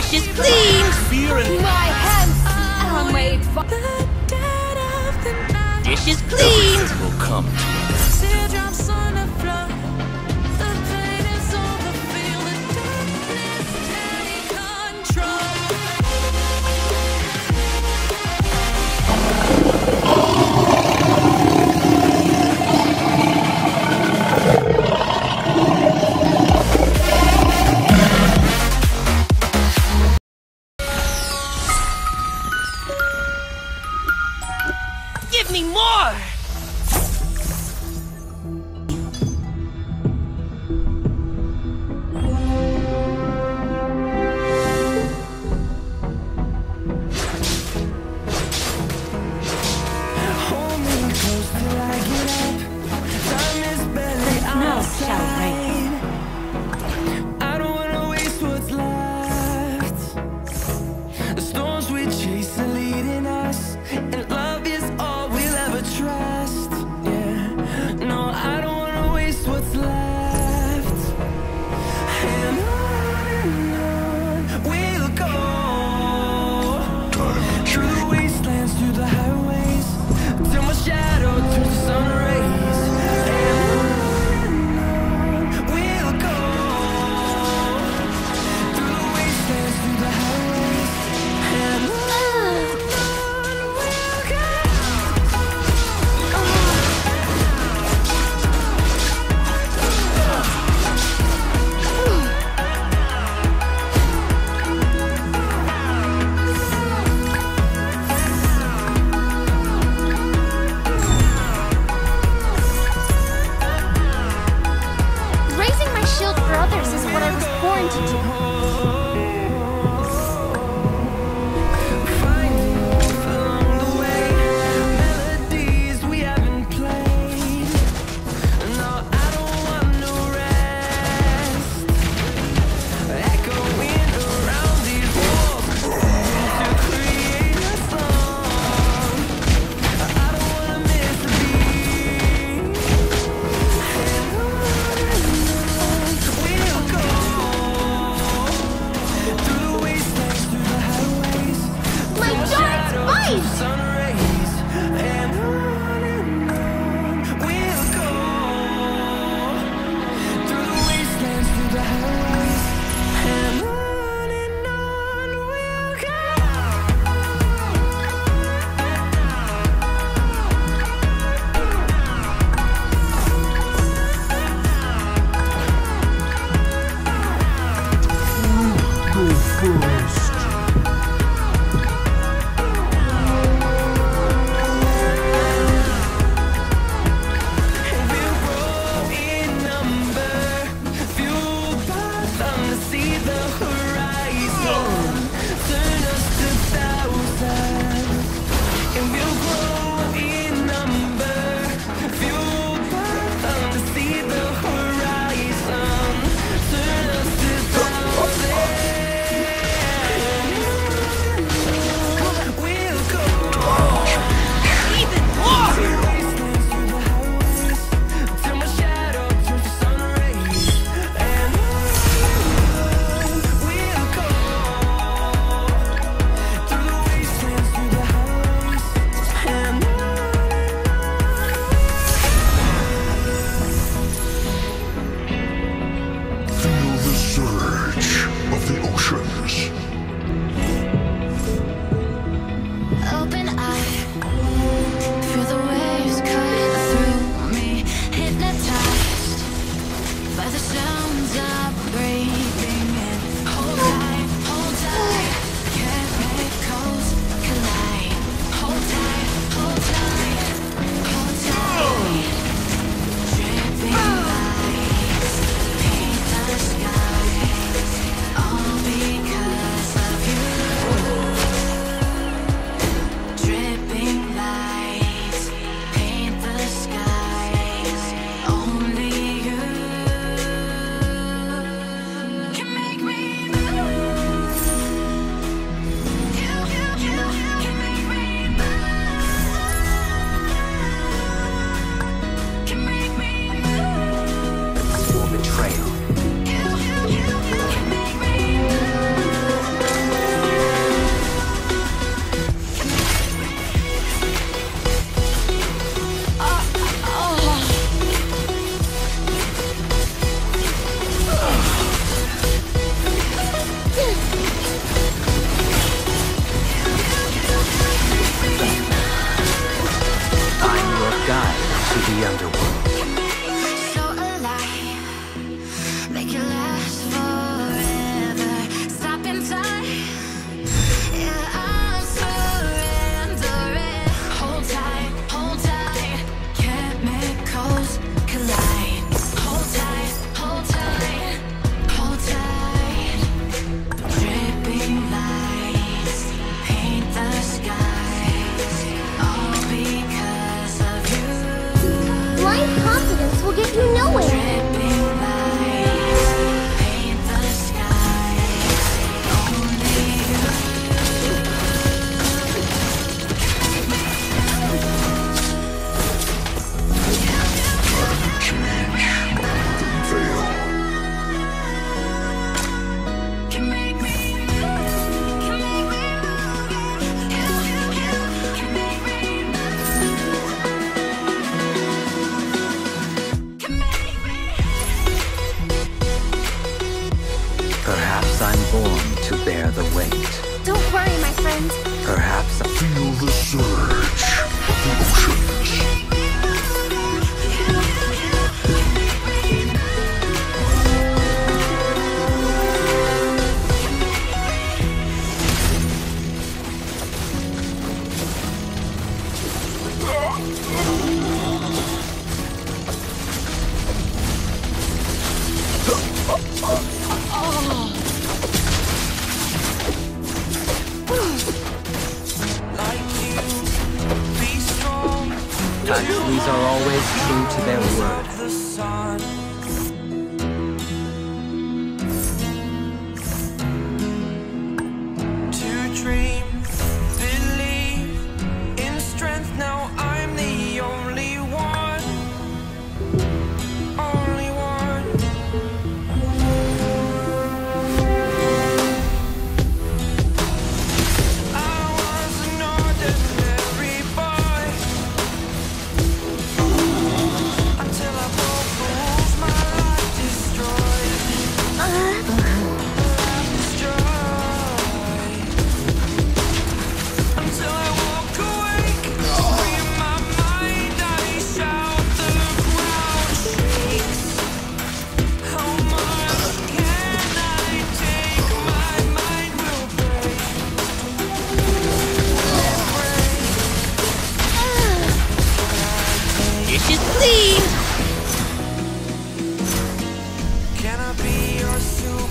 dishes clean. Fear and my hands are made for the dead of the night. Dishes clean. Everything will come to an.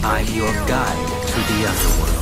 I'm your guide to the underworld.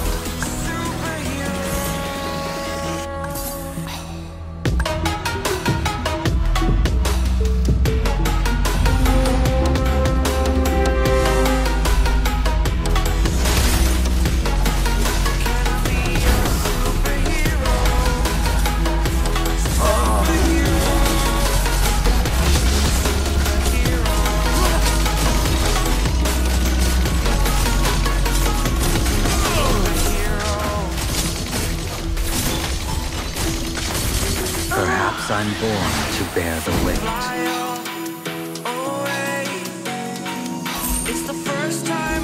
Perhaps I'm born to bear the weight. It's the first time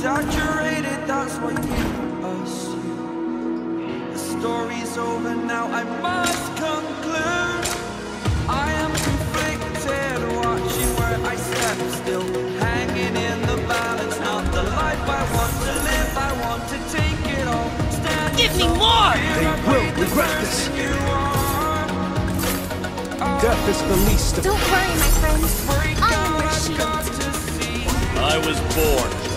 that's what you assume. The story's over now, I must conclude. I am conflicted, watching where I step still, hanging in the balance. Not the life I want to live, I want to take it all. Stand Give me more! They will regret this. you are. Death is the least of Don't worry, my friends. Break I am out, your shield. got to see. I was born.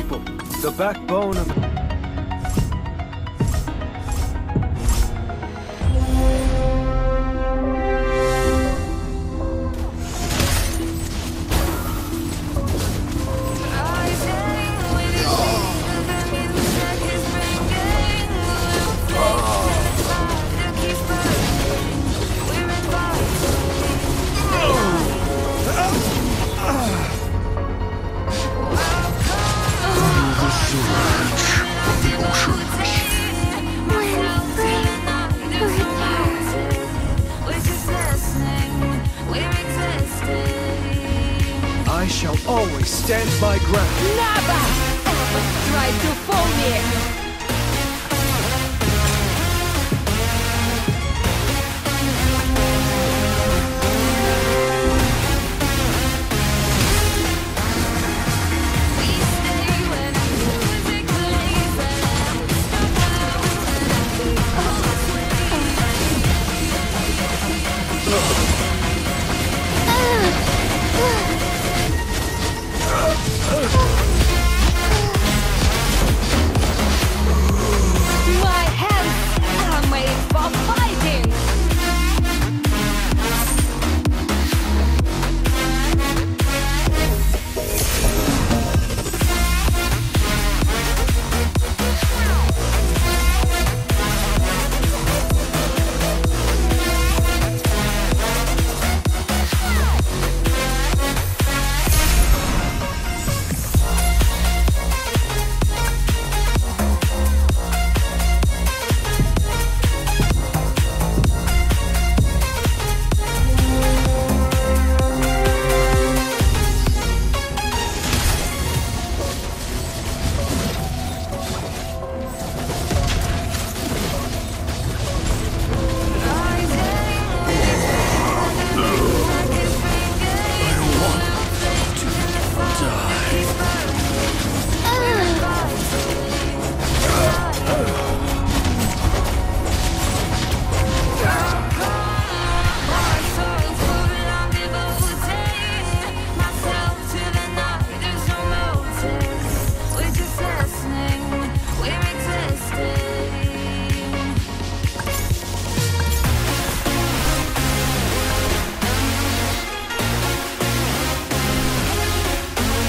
People, the backbone of. I shall always stand my ground. Never ever try to fool me!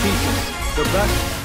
The best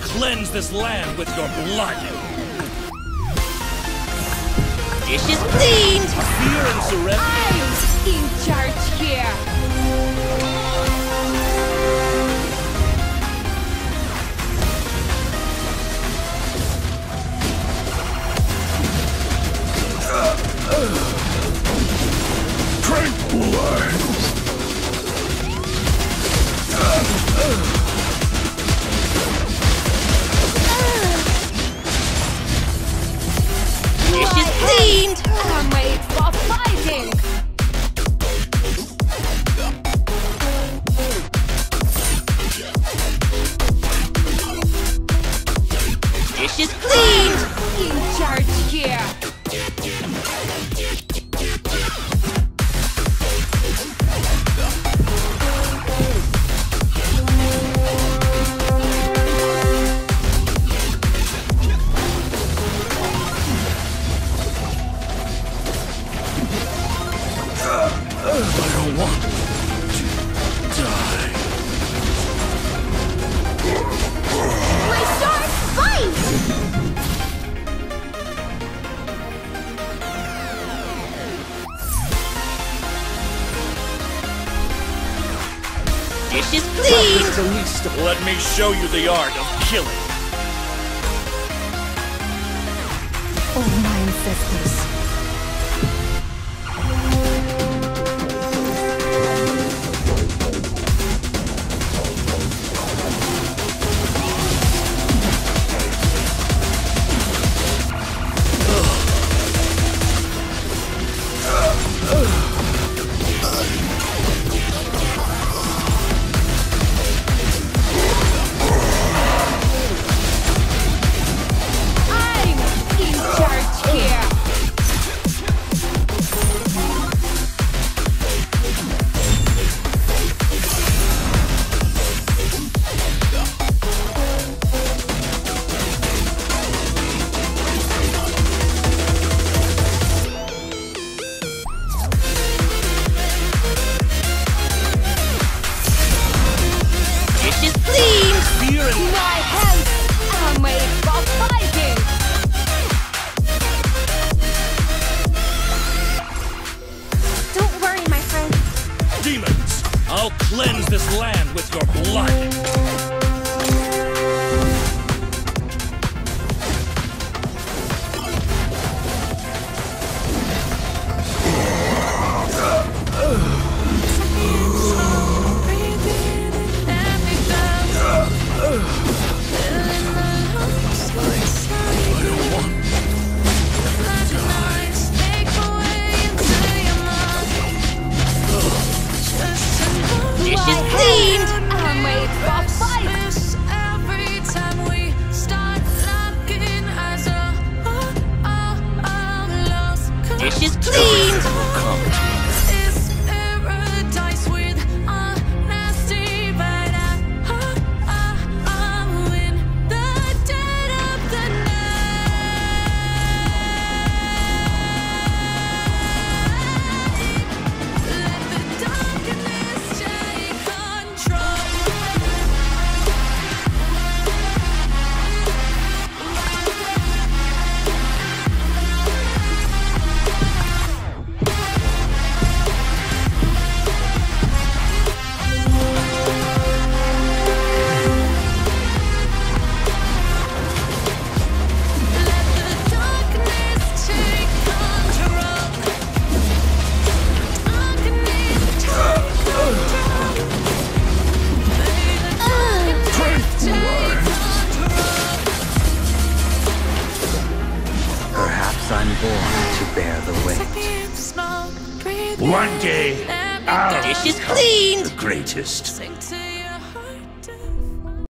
cleanse this land with your blood! Dish is cleaned! Fear and surrender! I'm in charge here! me show you the art of killing. All my ancestors Don't worry, my friend. Demons, I'll cleanse this land with your blood! scientist